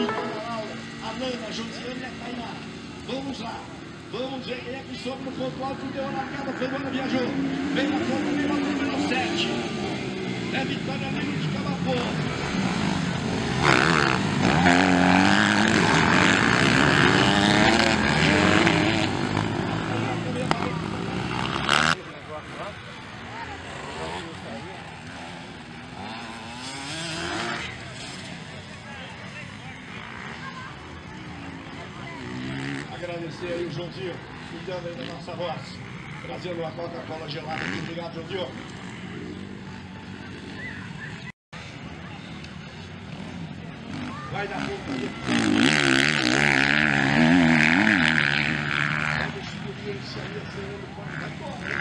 A Leila, a Tainá. Vamos lá. Vamos ver quem é que sobe no ponto alto. Deu a largada, embora, viajou. Vem na ponta, vem lá número 7. É Vitória Lima Agradecer aí o Joãozinho, cuidando aí da nossa voz. Trazendo uma Coca-Cola gelada aqui. Obrigado, Joãozinho. Vai dar conta aí. Experiência aí, acelerando o quarto. Correr.